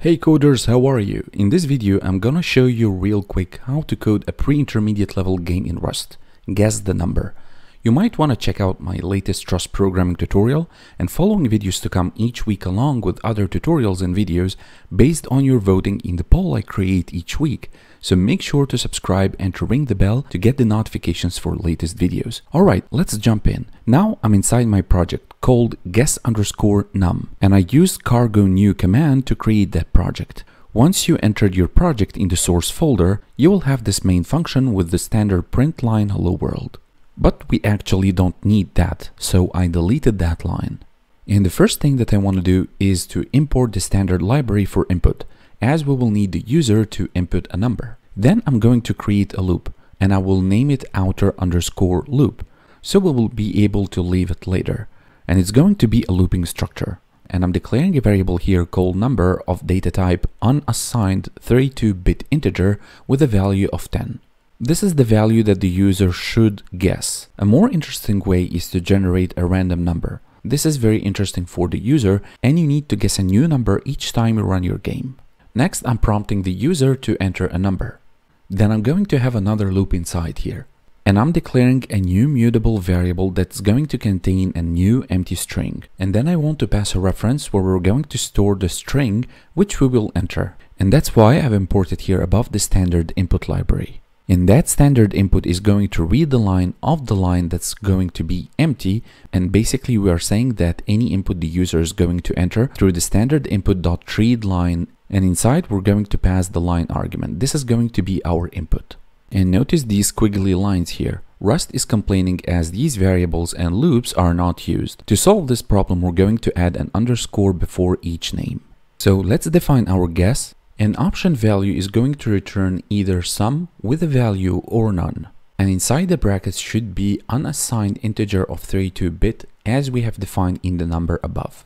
Hey coders, how are you? In this video, I'm gonna show you real quick how to code a pre-intermediate level game in Rust. Guess the number. You might want to check out my latest Rust programming tutorial and following videos to come each week along with other tutorials and videos based on your voting in the poll I create each week. So make sure to subscribe and to ring the bell to get the notifications for latest videos. Alright, let's jump in. Now I'm inside my project called guess underscore num and I used cargo new command to create that project. Once you entered your project in the source folder, you will have this main function with the standard print line hello world. But we actually don't need that, so I deleted that line. And the first thing that I want to do is to import the standard library for input, as we will need the user to input a number. Then I'm going to create a loop, and I will name it outer underscore loop, so we will be able to leave it later. And it's going to be a looping structure. And I'm declaring a variable here called number of data type unassigned 32-bit integer with a value of 10. This is the value that the user should guess. A more interesting way is to generate a random number. This is very interesting for the user and you need to guess a new number each time you run your game. Next, I'm prompting the user to enter a number. Then I'm going to have another loop inside here. And I'm declaring a new mutable variable that's going to contain a new empty string. And then I want to pass a reference where we're going to store the string which we will enter. And that's why I've imported here above the standard input library. And that standard input is going to read the line of the line that's going to be empty. And basically we are saying that any input the user is going to enter through the standard input.read line. And inside we're going to pass the line argument. This is going to be our input. And notice these squiggly lines here. Rust is complaining as these variables and loops are not used. To solve this problem, we're going to add an underscore before each name. So let's define our guess an option value is going to return either some with a value or none. And inside the brackets should be unassigned integer of 32-bit as we have defined in the number above.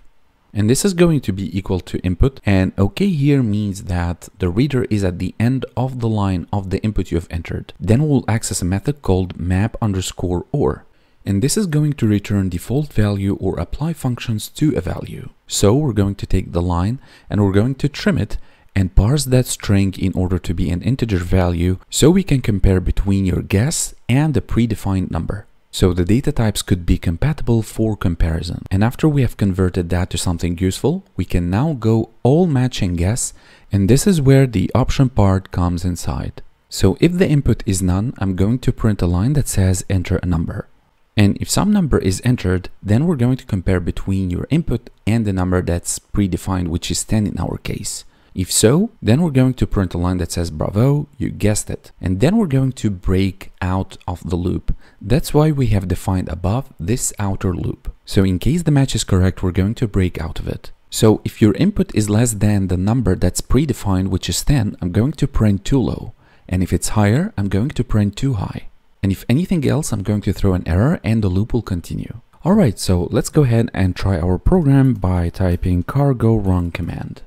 And this is going to be equal to input and OK here means that the reader is at the end of the line of the input you have entered. Then we'll access a method called map underscore or. And this is going to return default value or apply functions to a value. So we're going to take the line and we're going to trim it and parse that string in order to be an integer value so we can compare between your guess and the predefined number. So the data types could be compatible for comparison. And after we have converted that to something useful, we can now go all match and guess. And this is where the option part comes inside. So if the input is none, I'm going to print a line that says enter a number. And if some number is entered, then we're going to compare between your input and the number that's predefined, which is 10 in our case. If so, then we're going to print a line that says bravo, you guessed it. And then we're going to break out of the loop. That's why we have defined above this outer loop. So in case the match is correct, we're going to break out of it. So if your input is less than the number that's predefined, which is 10, I'm going to print too low. And if it's higher, I'm going to print too high. And if anything else, I'm going to throw an error and the loop will continue. Alright, so let's go ahead and try our program by typing cargo run command.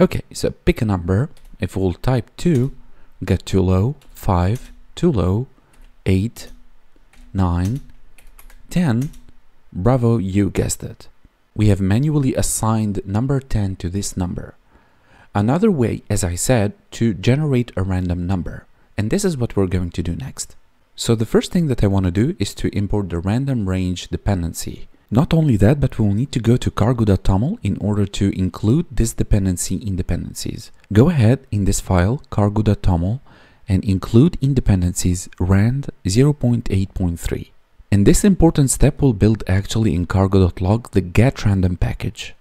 Okay, so pick a number. If we'll type 2, get too low, 5, too low, 8, 9, 10. Bravo, you guessed it. We have manually assigned number 10 to this number. Another way, as I said, to generate a random number. And this is what we're going to do next. So the first thing that I want to do is to import the random range dependency. Not only that, but we'll need to go to cargo.toml in order to include this dependency in dependencies. Go ahead in this file, cargo.toml, and include in dependencies rand 0.8.3. And this important step will build actually in cargo.lock the getrandom package.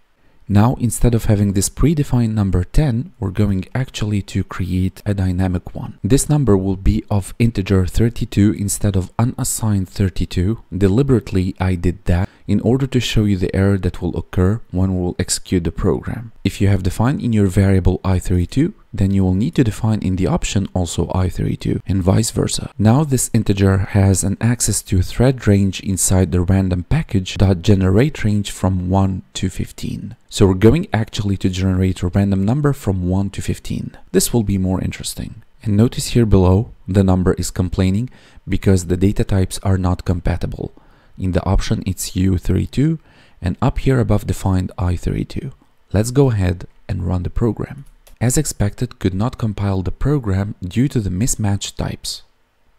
Now, instead of having this predefined number 10, we're going actually to create a dynamic one. This number will be of integer 32 instead of unassigned 32. Deliberately, I did that in order to show you the error that will occur when we will execute the program. If you have defined in your variable i32, then you will need to define in the option also i32 and vice versa. Now this integer has an access to thread range inside the random package dot generate range from 1 to 15. So we're going actually to generate a random number from 1 to 15. This will be more interesting. And notice here below, the number is complaining because the data types are not compatible. In the option, it's U32, and up here above defined I32. Let's go ahead and run the program. As expected, could not compile the program due to the mismatched types.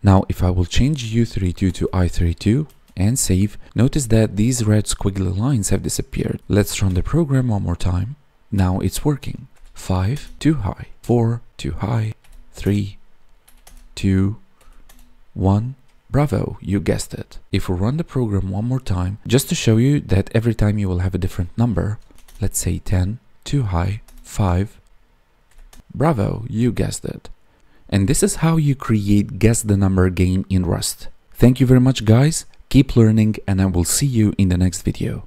Now, if I will change U32 to I32 and save, notice that these red squiggly lines have disappeared. Let's run the program one more time. Now it's working. 5, too high, 4, too high, 3, 2, 1. Bravo, you guessed it. If we run the program one more time, just to show you that every time you will have a different number, let's say 10, too high, 5. Bravo, you guessed it. And this is how you create guess the number game in Rust. Thank you very much guys, keep learning and I will see you in the next video.